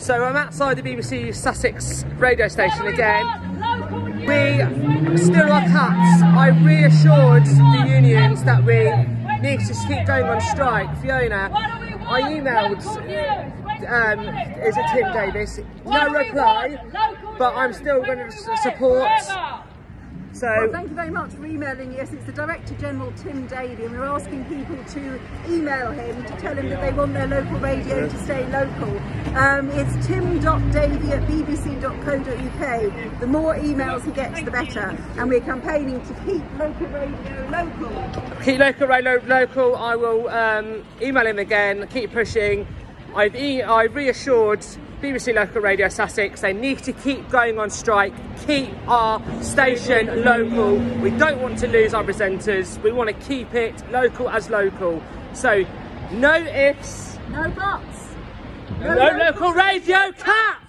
So I'm outside the BBC Sussex radio station again. We still are cuts. I reassured the unions that we need to keep going on strike. Fiona, I emailed, um, is it Tim Davis? No reply, but I'm still going to support so well, thank you very much for emailing. Yes, it's the Director General Tim Davie, and we're asking people to email him to tell him that they want their local radio to stay local. Um, it's tim.davie at bbc.co.uk. The more emails he gets, the better. And we're campaigning to keep local radio local. Keep local radio local. I will um, email him again. Keep pushing. I've, e I've reassured BBC Local Radio Sussex, they need to keep going on strike, keep our station local. We don't want to lose our presenters, we want to keep it local as local. So, no ifs, no buts, no, no local radio cut!